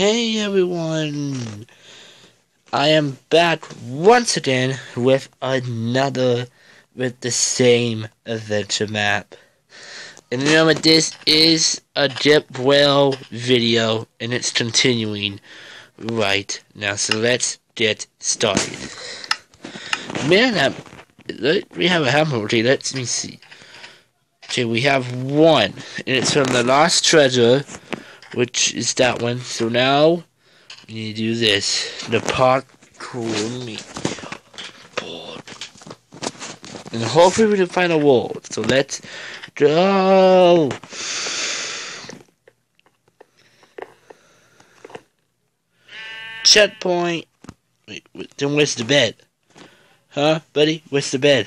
Hey everyone! I am back once again with another, with the same adventure map. And remember, this is a Dip Whale video, and it's continuing right now. So let's get started. Man, we have a hammer. Okay, let me see. Okay, we have one, and it's from the Lost Treasure which is that one. So now we need to do this. The parkour me. And hopefully we can find a wall. So let's go. Checkpoint. Wait, then where's the bed? Huh, buddy? Where's the bed?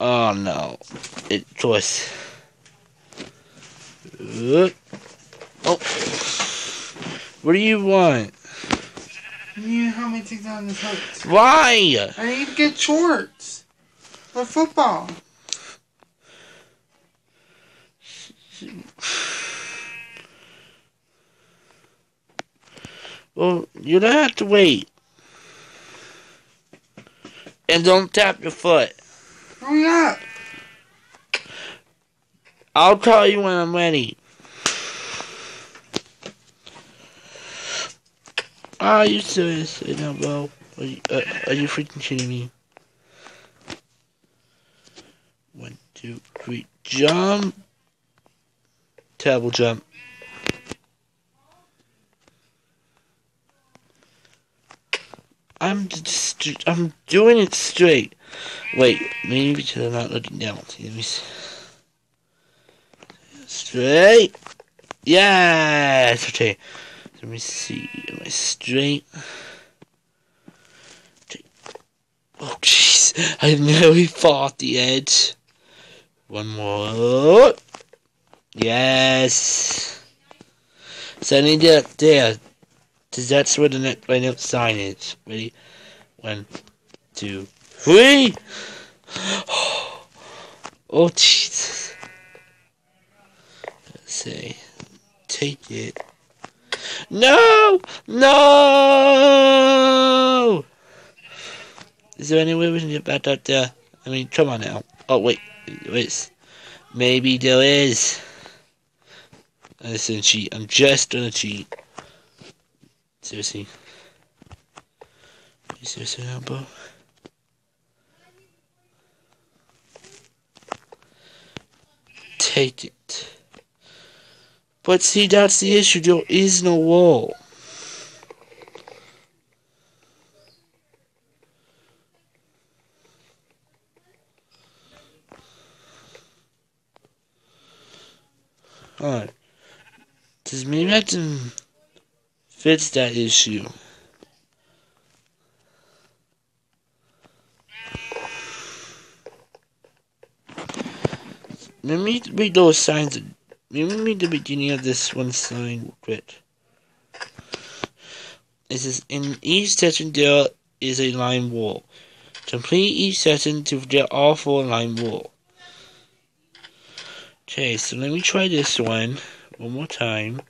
Oh no. It was. Uh. Oh. What do you want? You need to help me take down this house. Why? I need to get shorts for football. Well, you don't have to wait. And don't tap your foot. Hurry up. I'll call you when I'm ready. Are you serious right now, bro? Are you, uh, are you freaking kidding me? One, two, three, jump. Terrible jump. I'm just, I'm doing it straight. Wait, maybe I'm not looking down. Let me see. Straight. Yes. Okay. Let me see. Am I straight? Oh, jeez. I nearly fought the edge. One more. Yes. So I need that there. Because that's where the next my next sign is. Ready? One, two, three. Oh, Jesus say, take it. No! No! Is there any way we can get back up there? I mean, come on now. Oh, wait. Wait. Maybe there is. Listen, cheat. I'm just gonna cheat. Seriously. Are you serious right now, bro? Take it. But see, that's the issue. There is no wall. Alright. Does maybe I can fix that issue. Let me read those signs Maybe the beginning of this one sign grid. It says in each section there is a line wall. Complete each section to get all four line wall. Okay, so let me try this one one more time.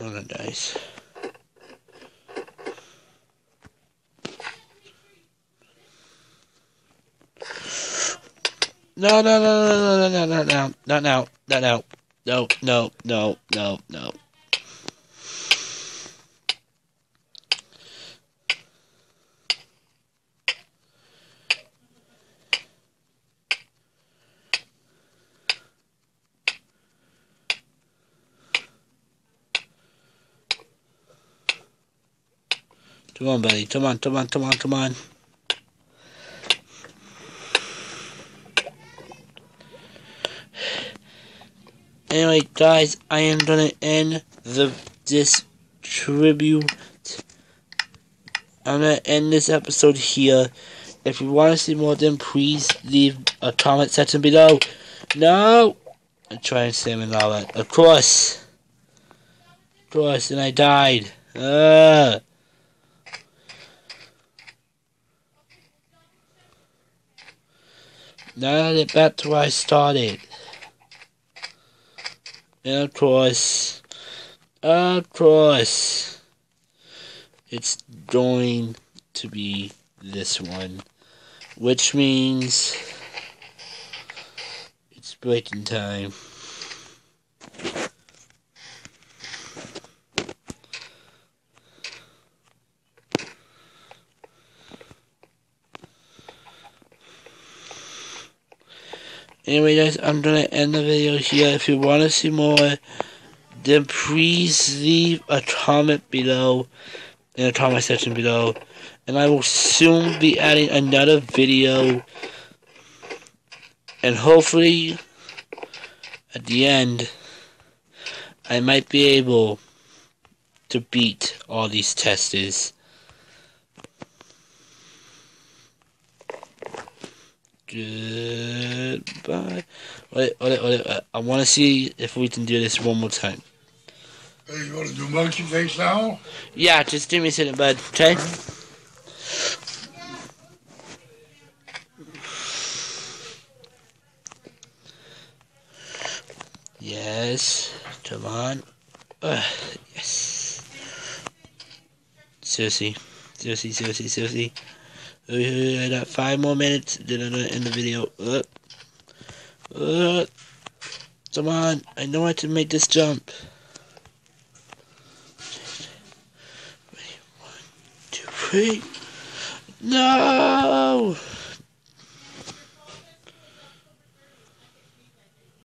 On the dice. No, no, no, no, no, no, no, no, not now, not now. No, no, no, no, no. Come on, buddy. Come on, come on, come on, come on. Anyway, guys, I am gonna end the this tribute. I'm gonna end this episode here. If you want to see more, then please leave a comment section below. No! I'm trying to salmon lava. Of course. Of course, and I died. Uh. Now back to where I started. And of course, of course, it's going to be this one, which means it's breaking time. Anyway guys, I'm gonna end the video here. If you want to see more, then please leave a comment below, in the comment section below. And I will soon be adding another video. And hopefully, at the end, I might be able to beat all these testers. Goodbye. Wait, wait, wait, wait. I want to see if we can do this one more time. Hey, you want to do monkey face now? Yeah, just do me a second, bud. Okay? Yes. Come on. Uh, yes. Seriously. Seriously, seriously, seriously. I got five more minutes, then I'm gonna end the video. Uh, uh, come on. I know I can make this jump. Ready? One, two, three. No!